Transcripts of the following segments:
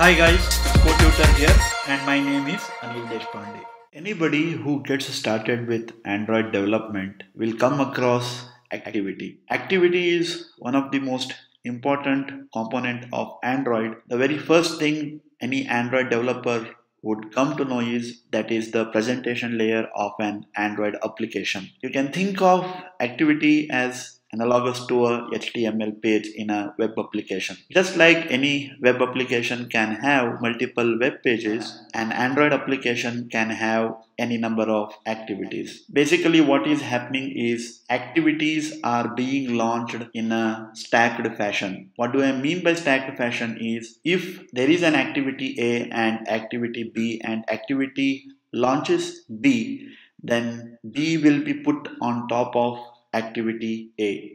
Hi guys, Codetutor here and my name is Anil Deshpande. Anybody who gets started with Android development will come across activity. Activity is one of the most important component of Android. The very first thing any Android developer would come to know is that is the presentation layer of an Android application. You can think of activity as analogous to a HTML page in a web application. Just like any web application can have multiple web pages, an Android application can have any number of activities. Basically what is happening is activities are being launched in a stacked fashion. What do I mean by stacked fashion is if there is an activity A and activity B and activity launches B, then B will be put on top of activity A.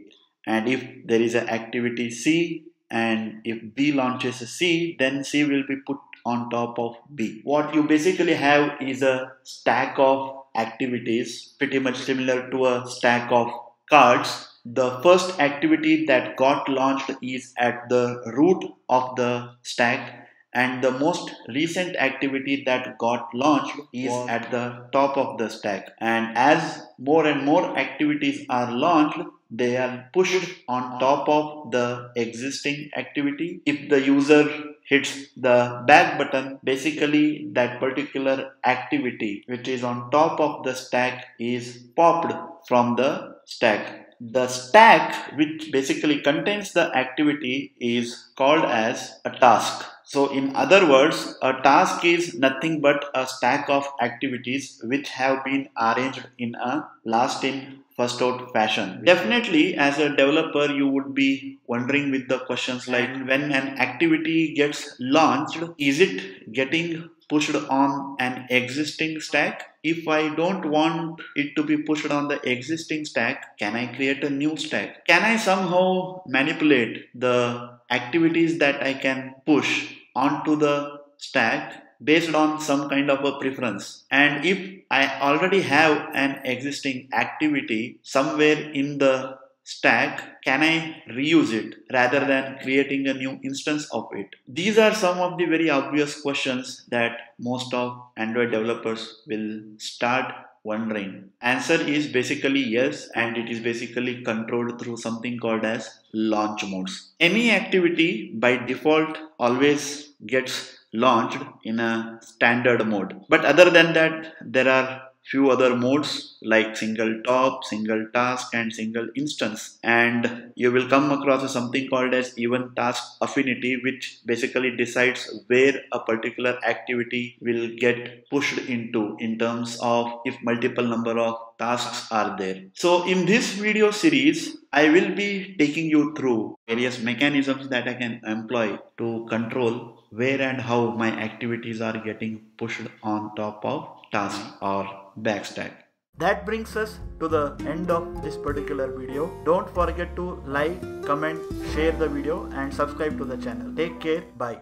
And if there is an activity C and if B launches C, then C will be put on top of B. What you basically have is a stack of activities pretty much similar to a stack of cards. The first activity that got launched is at the root of the stack and the most recent activity that got launched is at the top of the stack. And as more and more activities are launched they are pushed on top of the existing activity. If the user hits the back button basically that particular activity which is on top of the stack is popped from the stack. The stack which basically contains the activity is called as a task so in other words, a task is nothing but a stack of activities which have been arranged in a last in first out fashion. Definitely as a developer you would be wondering with the questions like when an activity gets launched, is it getting pushed on an existing stack? If I don't want it to be pushed on the existing stack, can I create a new stack? Can I somehow manipulate the activities that I can push onto the stack based on some kind of a preference and if I already have an existing activity somewhere in the stack can I reuse it rather than creating a new instance of it? These are some of the very obvious questions that most of Android developers will start wondering. Answer is basically yes and it is basically controlled through something called as launch modes. Any activity by default always gets launched in a standard mode. But other than that there are few other modes like single top, single task and single instance. And you will come across something called as event task affinity which basically decides where a particular activity will get pushed into in terms of if multiple number of tasks are there. So in this video series I will be taking you through various mechanisms that I can employ to control where and how my activities are getting pushed on top of task or backstack. That brings us to the end of this particular video. Don't forget to like, comment, share the video and subscribe to the channel. Take care. Bye.